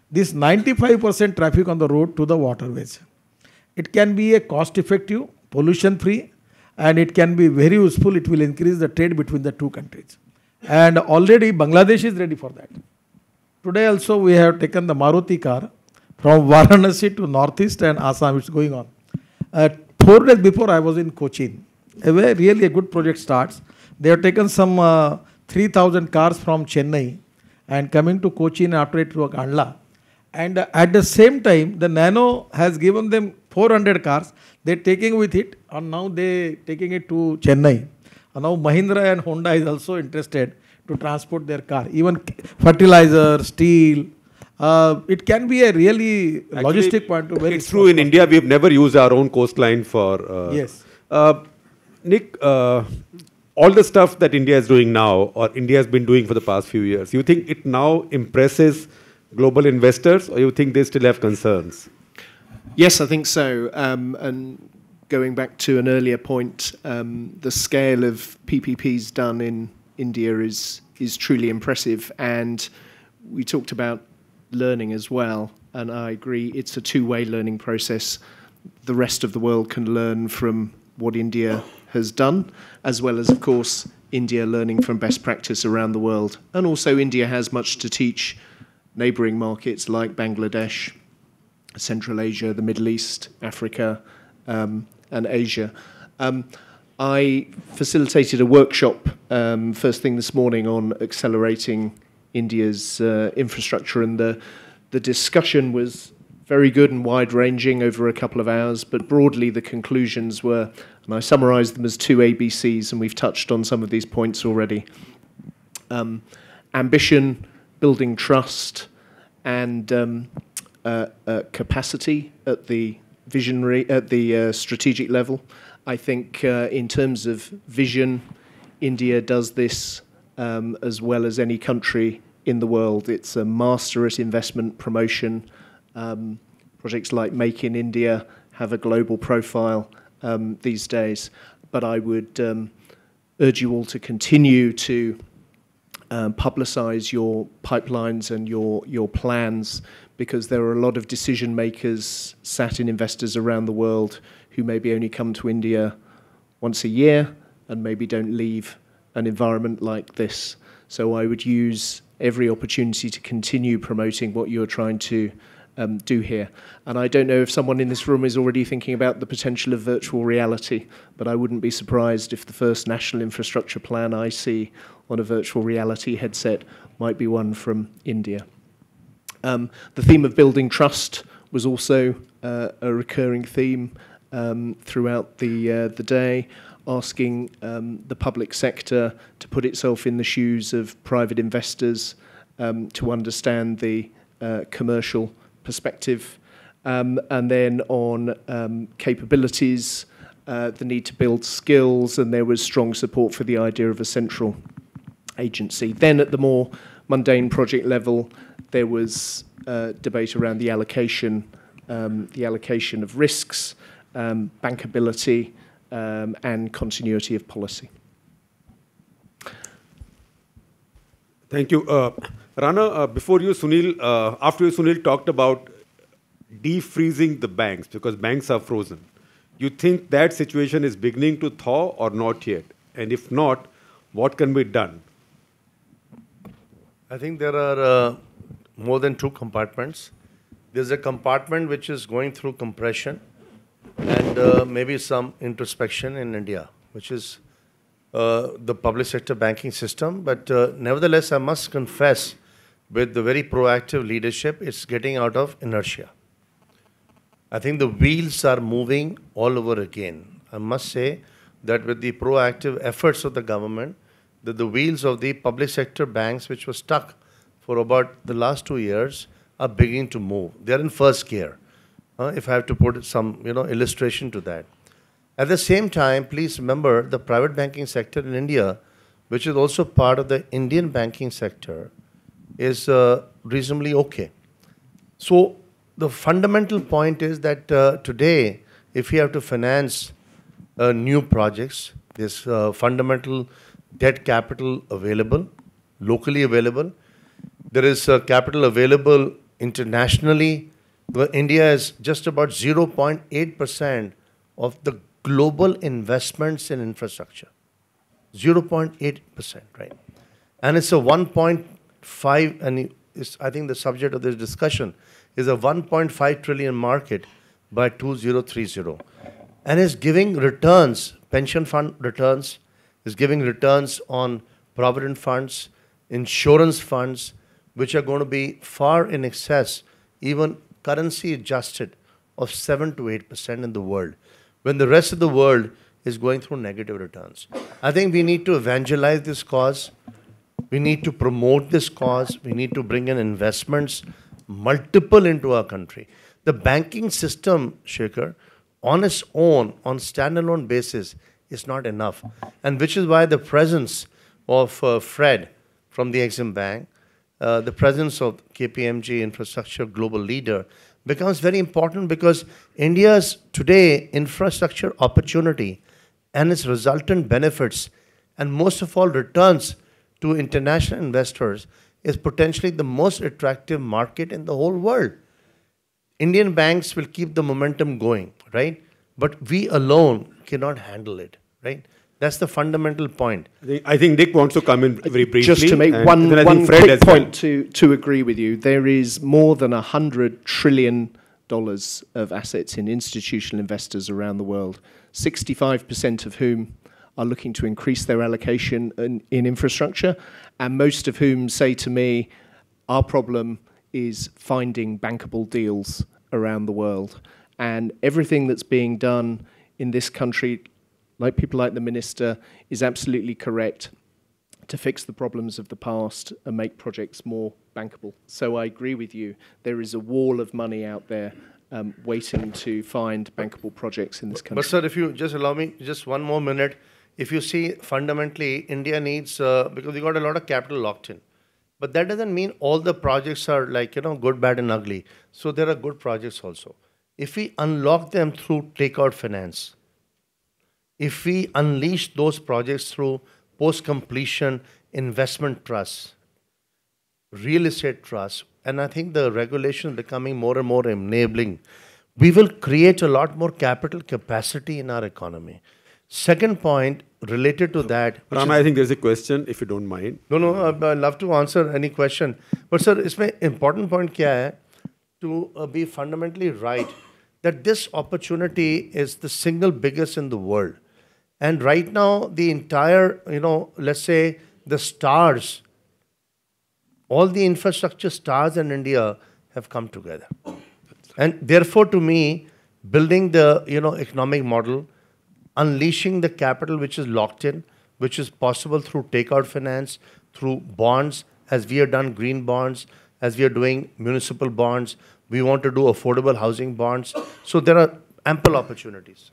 this 95% traffic on the road to the waterways. It can be a cost effective, pollution free, and it can be very useful. It will increase the trade between the two countries. And already Bangladesh is ready for that. Today also we have taken the Maruti car from Varanasi to Northeast and Assam. It's going on. Uh, four days before I was in Cochin. Really a good project starts. They have taken some uh, 3000 cars from Chennai and coming to Cochin after it to Kandla. And uh, at the same time, the Nano has given them 400 cars. They're taking with it, and now they are taking it to Chennai. And now Mahindra and Honda is also interested to transport their car. Even fertilizer, steel. Uh, it can be a really Actually, logistic point of. It's true. In India, we've never used our own coastline for. Uh, Yes. Uh, Nick, uh, all the stuff that India is doing now, or India has been doing for the past few years, you think it now impresses global investors, or you think they still have concerns? Yes, I think so. Um, and going back to an earlier point, um, the scale of PPPs done in India is is truly impressive. And we talked about learning as well, and I agree. It's a two-way learning process. The rest of the world can learn from what India has done, as well as, of course, India learning from best practice around the world. And also, India has much to teach neighboring markets like Bangladesh, Central Asia, the Middle East, Africa, um, and Asia. Um, I facilitated a workshop um, first thing this morning on accelerating India's uh, infrastructure, and the, the discussion was very good and wide ranging over a couple of hours, but broadly the conclusions were, and I summarized them as two ABCs, and we've touched on some of these points already. Um, ambition, building trust, and um, capacity at the visionary, at the uh, strategic level. I think uh, in terms of vision, India does this um, as well as any country in the world. It's a master at investment promotion. Um, projects like Make in India have a global profile um, these days. But I would um, urge you all to continue to um, publicize your pipelines and your, your plans because there are a lot of decision makers sat in investors around the world who maybe only come to India once a year and maybe don't leave an environment like this. So I would use every opportunity to continue promoting what you're trying to um, do here. And I don't know if someone in this room is already thinking about the potential of virtual reality, but I wouldn't be surprised if the first national infrastructure plan I see on a virtual reality headset might be one from India. Um, the theme of building trust was also uh, a recurring theme um, throughout the, uh, the day, asking um, the public sector to put itself in the shoes of private investors um, to understand the uh, commercial perspective. Um, and then on um, capabilities, uh, the need to build skills, and there was strong support for the idea of a central agency. Then at the more mundane project level, there was uh, debate around the allocation, um, the allocation of risks, um, bankability, um, and continuity of policy. Thank you. Uh, Rana, uh, before you, Sunil, uh, after you, Sunil talked about defreezing the banks because banks are frozen. You think that situation is beginning to thaw or not yet? And if not, what can be done? I think there are uh, more than two compartments. There's a compartment which is going through compression and uh, maybe some introspection in India, which is uh, the public sector banking system. But uh, nevertheless, I must confess, with the very proactive leadership, it's getting out of inertia. I think the wheels are moving all over again. I must say that with the proactive efforts of the government, that the wheels of the public sector banks, which were stuck for about the last two years, are beginning to move. They're in first gear. Uh, if I have to put some, you know, illustration to that. At the same time, please remember the private banking sector in India, which is also part of the Indian banking sector, is uh, reasonably okay. So the fundamental point is that uh, today, if you have to finance uh, new projects, this uh, fundamental debt capital available, locally available. There is uh, capital available internationally. India is just about 0.8% of the global investments in infrastructure. 0.8%, right? And it's a 1.5, and I think the subject of this discussion is a 1.5 trillion market by 2030. And is giving returns, pension fund returns, is giving returns on provident funds, insurance funds, which are going to be far in excess, even currency adjusted, of 7 to 8% in the world, when the rest of the world is going through negative returns. I think we need to evangelize this cause. We need to promote this cause. We need to bring in investments, multiple into our country. The banking system, Shekhar, on its own, on standalone basis, is not enough. And which is why the presence of uh, Fred from the Exim Bank, uh, the presence of KPMG infrastructure global leader becomes very important because India's today infrastructure opportunity and its resultant benefits and most of all returns to international investors is potentially the most attractive market in the whole world. Indian banks will keep the momentum going, right? But we alone cannot handle it, right? That's the fundamental point. I think, Nick wants to come in very briefly. Just to make one, then I think one quick as well. point to, to agree with you, there is more than $100 trillion of assets in institutional investors around the world, 65% of whom are looking to increase their allocation in, in infrastructure, and most of whom say to me, our problem is finding bankable deals around the world. And everything that's being done in this country, like people like the minister, is absolutely correct to fix the problems of the past and make projects more bankable. So I agree with you. There is a wall of money out there um, waiting to find bankable projects in this country. But sir, if you just allow me just one more minute, if you see fundamentally, India needs uh, because we got a lot of capital locked in. But that doesn't mean all the projects are like you know good, bad, and ugly. So there are good projects also if we unlock them through takeout finance, if we unleash those projects through post completion investment trusts, real estate trusts, and I think the regulation becoming more and more enabling, we will create a lot more capital capacity in our economy. Second point related to that. Ram, I think there's a question, if you don't mind. No, no, i love to answer any question. But, sir, it's my important point kya hai, to uh, be fundamentally right that this opportunity is the single biggest in the world. And right now, the entire, you know, let's say the stars, all the infrastructure stars in India have come together. And therefore, to me, building the, you know, economic model, unleashing the capital which is locked in, which is possible through takeout finance, through bonds, as we have done green bonds, as we are doing municipal bonds. We want to do affordable housing bonds. So there are ample opportunities.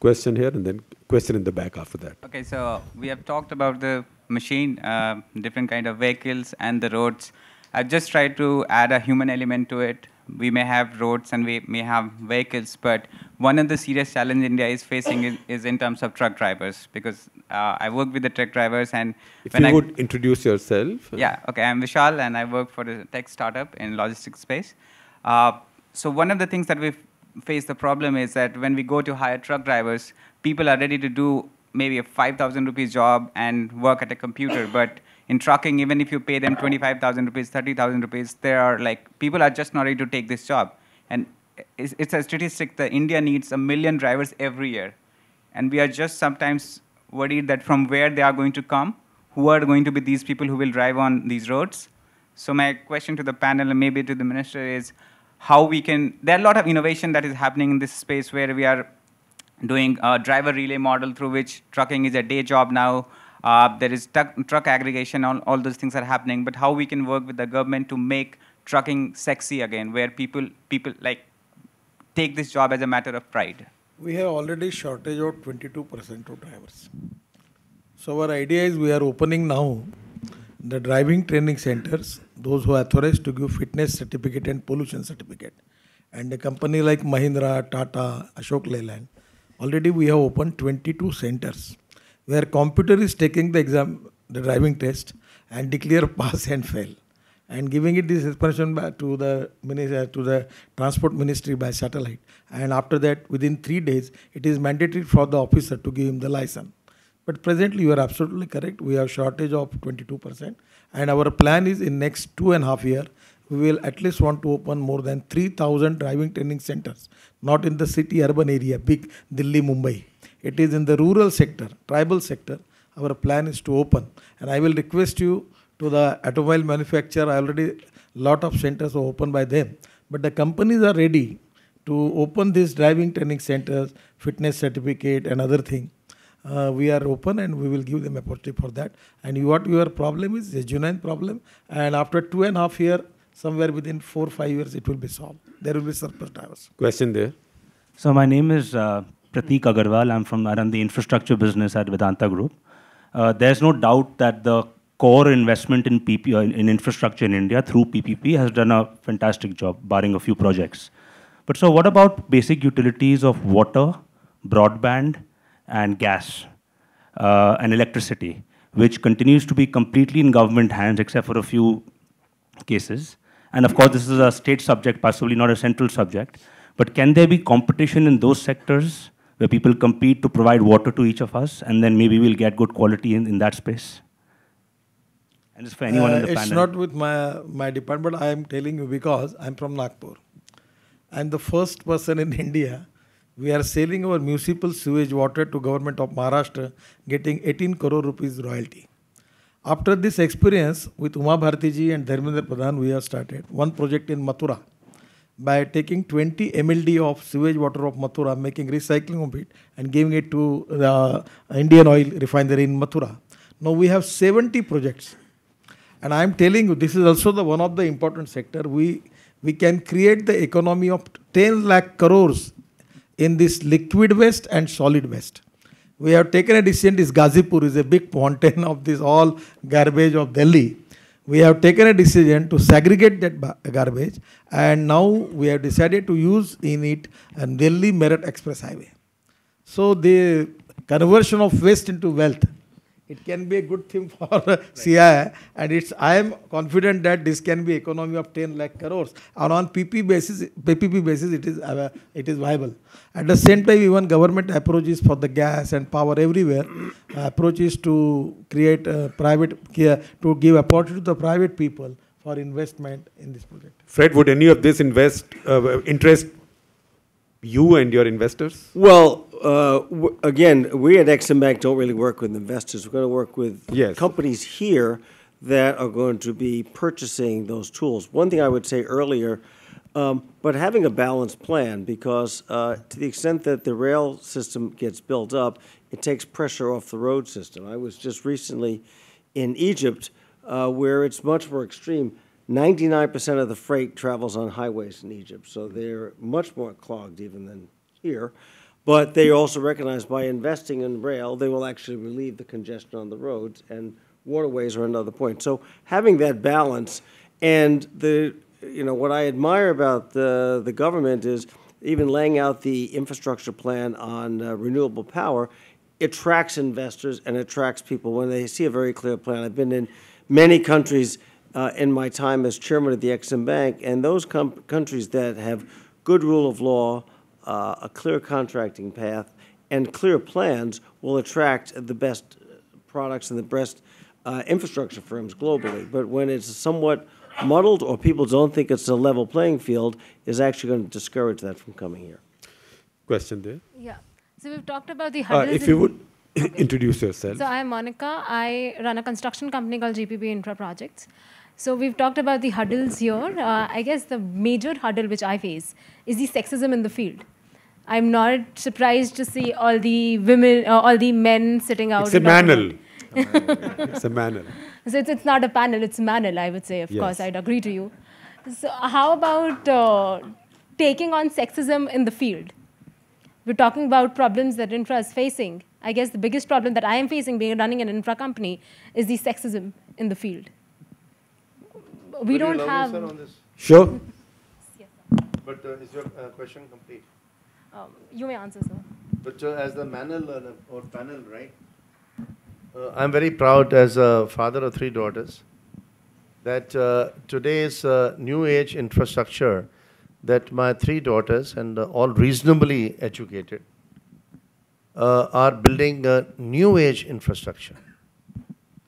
Question here and then question in the back after that. Okay, so we have talked about the machine, uh, different kind of vehicles and the roads. I've just tried to add a human element to it. We may have roads and we may have vehicles, but one of the serious challenges India is facing is, is in terms of truck drivers because uh, I work with the truck drivers and If when you I would introduce yourself. yeah, okay. I'm Vishal, and I work for a tech startup in logistics space. Uh, so one of the things that we face the problem is that when we go to hire truck drivers, people are ready to do maybe a 5,000 rupees job and work at a computer. But in trucking, even if you pay them 25,000 rupees, 30,000 rupees, there are like people are just not ready to take this job. And it's, it's a statistic that India needs a million drivers every year, and we are just sometimes worried that from where they are going to come, who are going to be these people who will drive on these roads. So my question to the panel and maybe to the minister is how we can. There are a lot of innovation that is happening in this space where we are doing a driver relay model through which trucking is a day job now. Uh, there is truck, truck aggregation, all, all those things are happening. But how we can work with the government to make trucking sexy again, where people people like take this job as a matter of pride. We have already shortage of 22% of drivers. So our idea is we are opening now the driving training centers, those who are authorized to give fitness certificate and pollution certificate. And a company like Mahindra, Tata, Ashok Leyland, already we have opened 22 centers where computer is taking the exam, the driving test and declare pass and fail and giving it this information to the minister, uh, to the transport ministry by satellite. And after that, within three days, it is mandatory for the officer to give him the license. But presently, you are absolutely correct. We have shortage of 22%, and our plan is in next two and a half year, we will at least want to open more than 3,000 driving training centers, not in the city urban area, big Delhi, Mumbai. It is in the rural sector, tribal sector. Our plan is to open, and I will request you to the automobile manufacturer. Already, lot of centers are opened by them, but the companies are ready to open these driving training centers, fitness certificate, and other thing. Uh, we are open and we will give them opportunity for that. And you, what your problem is a genuine problem, and after two and a half year, somewhere within four five years, it will be solved. There will be surplus drivers. Question there. So my name is uh, Prateek Agarwal. I'm from I run the infrastructure business at Vedanta Group. Uh, there's no doubt that the core investment in PP uh, in infrastructure in India through PPP has done a fantastic job, barring a few projects. But so what about basic utilities of water, broadband, and gas uh, and electricity, which continues to be completely in government hands except for a few cases? And of course, this is a state subject, possibly not a central subject. But can there be competition in those sectors where people compete to provide water to each of us, and then maybe we'll get good quality in, in that space? And just for anyone Uh, in the it's panel. not with my, my department, I am telling you because I'm from Nagpur. I'm the first person in India. We are selling our municipal sewage water to government of Maharashtra, getting 18 crore rupees royalty. After this experience with Uma Bharti ji and Dharmendra Pradhan, we have started one project in Mathura by taking 20 mld of sewage water of Mathura, making recycling of it, and giving it to the Indian Oil refinery in Mathura. Now we have 70 projects, and I am telling you, this is also the one of the important sector. We we can create the economy of 10 lakh crores in this liquid waste and solid waste. We have taken a decision. This Gazipur is a big fountain of this all garbage of Delhi. We have taken a decision to segregate that garbage, and now we have decided to use in it a Delhi Meerut Express Highway. So the conversion of waste into wealth, it can be a good thing for CII, and it's I am confident that this can be economy of 10 lakh crores. And on PP basis, PPP basis, it is uh, it is viable. At the same time, even government approaches for the gas and power everywhere, uh, approaches to create a private to give opportunity to the private people for investment in this project. Fred, would any of this invest uh, interest you and your investors? Well, uh, w- again, we at Exim Bank don't really work with investors. We're going to work with Yes. companies here that are going to be purchasing those tools. One thing I would say earlier, um, but having a balanced plan because uh, to the extent that the rail system gets built up, it takes pressure off the road system. I was just recently in Egypt uh, where it's much more extreme. 99% of the freight travels on highways in Egypt, so they're much more clogged even than here. But they also recognize by investing in rail, they will actually relieve the congestion on the roads, and waterways are another point. So having that balance, and the, you know, what I admire about the, the government is even laying out the infrastructure plan on uh, renewable power, attracts investors and attracts people when they see a very clear plan. I've been in many countries uh, in my time as chairman of the Exim Bank, and those countries that have good rule of law, uh, a clear contracting path, and clear plans will attract the best products and the best uh, infrastructure firms globally. But when it's somewhat muddled or people don't think it's a level playing field, is actually going to discourage that from coming here. Question there. Yeah. So we've talked about the Uh, hurdles. if you in- would introduce yourself. So I'm Monica. I run a construction company called GPB Infra Projects. So we've talked about the hurdles here. Uh, I guess the major hurdle which I face is the sexism in the field. I'm not surprised to see all the women, uh, all the men sitting out. It's a in government. manel. it's a manel. So it's, it's not a panel, it's manel, I would say, of Yes. course, I'd agree to you. So how about uh, taking on sexism in the field? We're talking about problems that infra is facing. I guess the biggest problem that I am facing being running an infra company is the sexism in the field. We don't have. Sure. But uh, is your uh, question complete? Um, you may answer, sir. But uh, as the manel uh, or panel, right? Uh, I'm very proud as a father of three daughters that uh, today's uh, new age infrastructure that my three daughters and uh, all reasonably educated uh, are building a new age infrastructure,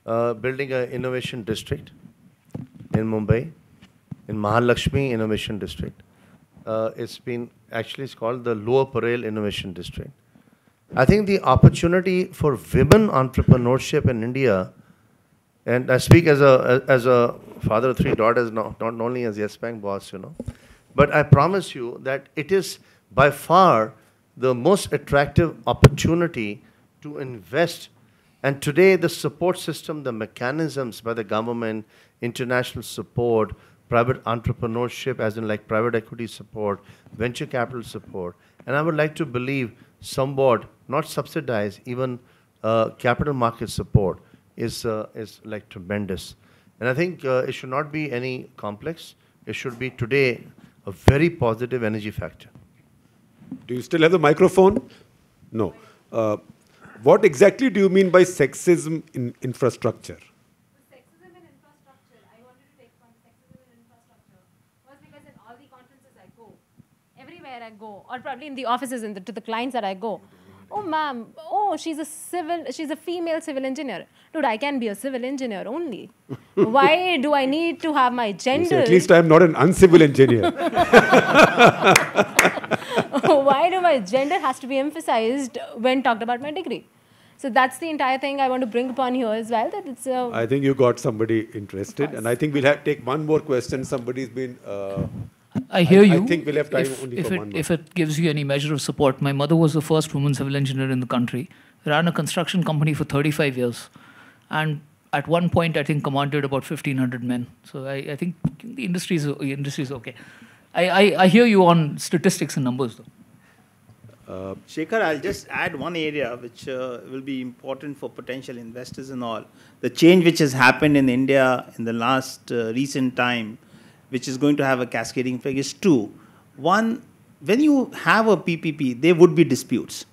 uh, building an innovation district in Mumbai, in Mahalakshmi Innovation District. Uh, it's been actually it's called the Lower Parel Innovation District. I think the opportunity for women entrepreneurship in India, and I speak as a as a father of three daughters, not, not only as Yes Bank boss, you know, but I promise you that it is by far the most attractive opportunity to invest. And today, the support system, the mechanisms by the government, international support, private entrepreneurship, as in like private equity support, venture capital support, and I would like to believe somewhat, not subsidize, even uh, capital market support is, uh, is like tremendous. And I think uh, it should not be any complex. It should be today a very positive energy factor. Do you still have the microphone? No. Uh, what exactly do you mean by sexism in infrastructure? Sexism in infrastructure. I wanted to take from sexism in infrastructure was because in all the conferences I go, everywhere I go, or probably in the offices and to the clients that I go, oh ma'am, oh she's a civil, she's a female civil engineer. Dude, I can be a civil engineer only. Why do I need to have my gender? At least I am not an uncivil engineer. Why do my gender has to be emphasized when talked about my degree? So that's the entire thing I want to bring upon here as well. That it's a I think you got somebody interested, and I think we'll have take one more question. Somebody's been. Uh, I hear you. I think we'll have time if, only if for it, one more. If it gives you any measure of support, my mother was the first woman civil engineer in the country, ran a construction company for 35 years, and at one point, I think commanded about 1,500 men. So I, I think the industry is, the industry is okay. I, I, I hear you on statistics and numbers, though. Uh, Shekhar, I'll just add one area which uh, will be important for potential investors and all. The change which has happened in India in the last uh, recent time, which is going to have a cascading effect, is two. One, when you have a PPP, there would be disputes.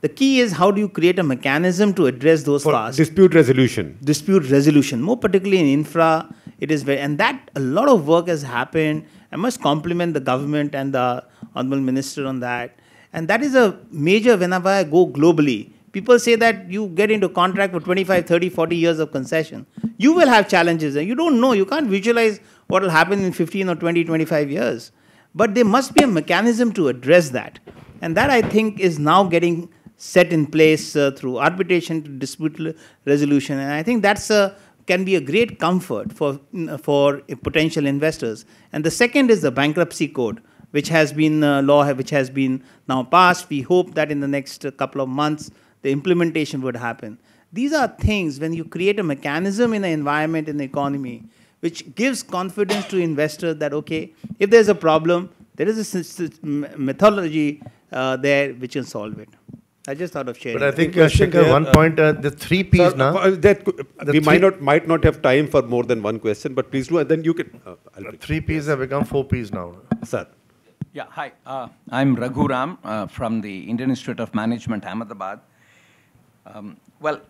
The key is how do you create a mechanism to address those For dispute resolution. dispute resolution, more particularly in infra. It is very, and that a lot of work has happened. I must compliment the government and the honorable minister on that. And that is a major. Whenever I go globally, people say that you get into contract for 25, 30, 40 years of concession. You will have challenges, and you don't know. You can't visualize what will happen in 15 or 20, 25 years. But there must be a mechanism to address that, and that I think is now getting set in place uh, through arbitration to dispute resolution. And I think that's a can be a great comfort for for potential investors. And the second is the bankruptcy code, which has been uh, law which has been now passed. We hope that in the next uh, couple of months the implementation would happen. These are things when you create a mechanism in the environment in the economy which gives confidence to investors that okay, if there's a problem, there is a sys- sys- m- methodology uh, there which can solve it. I just thought of sharing. But I think, uh, Shekhar, one point, uh, the three Ps Sir, now. uh, that could- The we might not might not have time for more than one question, but please do, and then you can. Uh, I'll Three Ps have become four Ps now. Sir. Yeah, hi. Uh, I'm Raghu Ram uh, from the Indian Institute of Management, Ahmedabad. Um, well,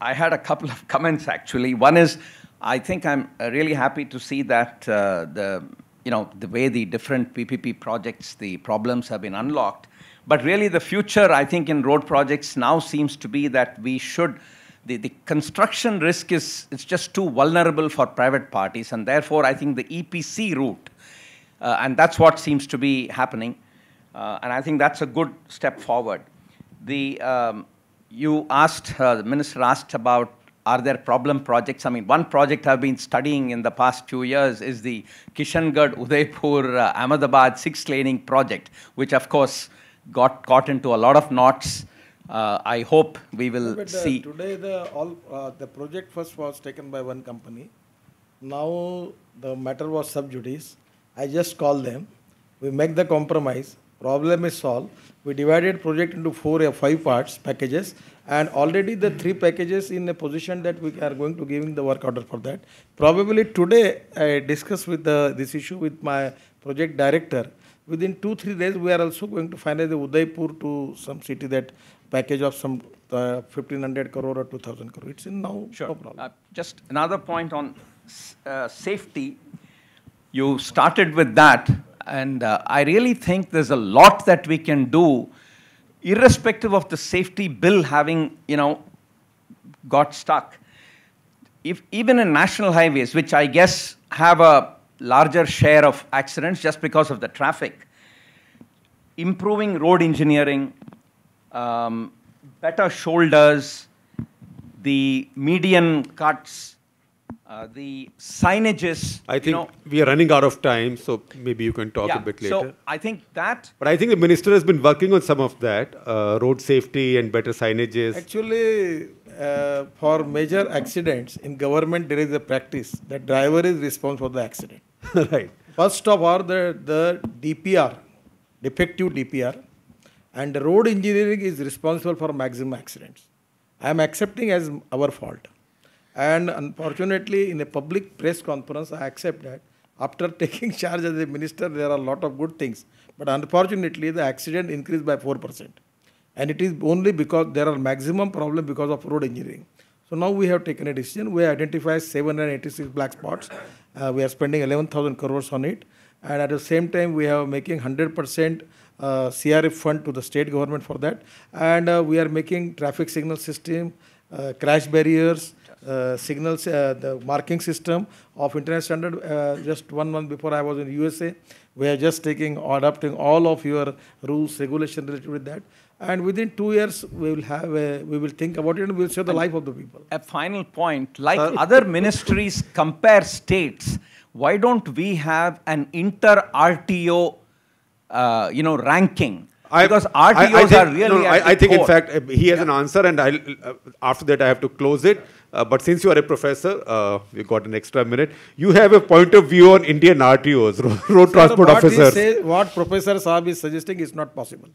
I had a couple of comments actually. One is, I think I'm uh, really happy to see that uh, the, you know, the way the different PPP projects, the problems have been unlocked. But really, the future, I think, in road projects now seems to be that we should. The, the construction risk is it's just too vulnerable for private parties, and therefore, I think the EPC route uh, and that's what seems to be happening. Uh, and I think that's a good step forward. The, um, you asked, uh, the minister asked about are there problem projects? I mean, one project I've been studying in the past few years is the Kishangarh Udaipur uh, Ahmedabad six laning project, which of course got caught into a lot of knots. Uh, I hope we will But uh, see. today the all uh, the project first was taken by one company. Now the matter was sub judice. I just called them. We make the compromise. Problem is solved. We divided project into four or five parts packages, and already the three packages in a position that we are going to giving the work order for that. Probably today I discussed with the, this issue with my project director. Within two three days we are also going to finalize the Udaipur to some city that package of some uh, 1500 crore or 2000 crore. It's in now. Sure. No problem. Uh, just another point on uh, safety. You started with that, and uh, I really think there's a lot that we can do, irrespective of the safety bill having, you know, got stuck. If even in national highways, which I guess have a larger share of accidents just because of the traffic, improving road engineering, um, better shoulders, the median cuts, uh, the signages. I you think know, we are running out of time, so maybe you can talk yeah, a bit later. So I think that but I think the minister has been working on some of that, uh, road safety and better signages. Actually, uh, for major accidents in government, there is a practice that driver is responsible for the accident. right. First of all, the, the DPR, defective DPR, and the road engineering is responsible for maximum accidents. I am accepting as our fault. And unfortunately, in a public press conference, I accept that. After taking charge as a minister, there are a lot of good things. But unfortunately, the accident increased by 4%. And it is only because there are maximum problem because of road engineering. So now we have taken a decision. We identify 786 black spots. Uh, we are spending 11,000 crores on it. And at the same time, we are making 100% uh, CRF fund to the state government for that. And uh, we are making traffic signal system, uh, crash barriers, uh, signals, uh, the marking system of internet standard. Uh, just one month before I was in USA, we are just taking, or adopting all of your rules, regulation related with that. And within two years, we will have, a, we will think about it and we will save the life of the people. a final point, like other ministries compare states, why don't we have an inter RTO, uh, you know, ranking? Because RTOs I- I think- are really no, no, at I, the I think, in fact, he has an answer, and I'll, uh, after that, I have to close it. Uh, but since you are a professor, uh, you got an extra minute. You have a point of view on Indian RTOs, ro- road Sir, transport what officers. say- what Professor Saab is suggesting is not possible.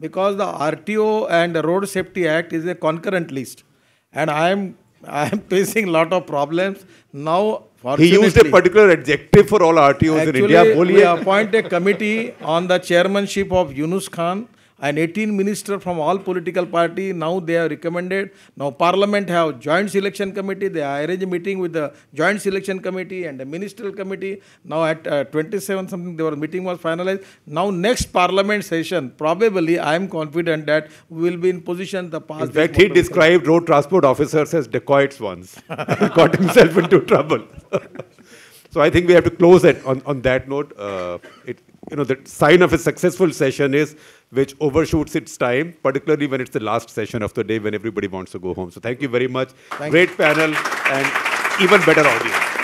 Because the RTO and the Road Safety Act is a concurrent list. And I am I am facing lot of problems. Now, He used a particular adjective for all RTOs in Actually, India. we Boliye. appoint a committee on the chairmanship of Yunus Khan and 18 ministers from all political party. Now they have recommended. Now Parliament have joint selection committee. They arrange meeting with the joint selection committee and the ministerial committee. Now at uh, 27 something, their meeting was finalized. Now next Parliament session, probably I am confident that we will be in position to pass. In fact, he described road transport officers as dacoits once. Got himself into trouble. so I think we have to close it on, on that note. Uh, it, you know, the sign of a successful session is which overshoots its time, particularly when it's the last session of the day when everybody wants to go home. So thank you very much. Thank Great panel and even better audience.